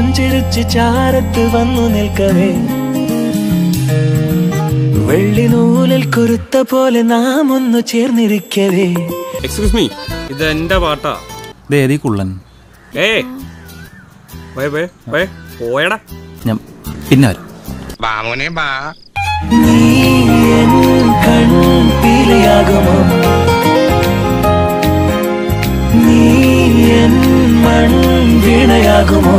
പുഞ്ചിരിച്ച് ചാരത്ത് വന്നു നിൽക്കവേ. വെള്ളി നൂലിൽ കുരുത്ത പോലെ നാം ഒന്ന് ചേർന്നിരിക്കവേ. എക്സ്ക്യൂസ് മീ ഇത് എന്റെ പാട്ടാ ദേദി കുള്ളൻ. ഏ വേ വേ വേ പോയടാ. ഞാൻ പിന്നെ വരാം. നീ എൻ കൺപീലിയാകുമോ നീ എൻ മൺ വീണയാകുമോ?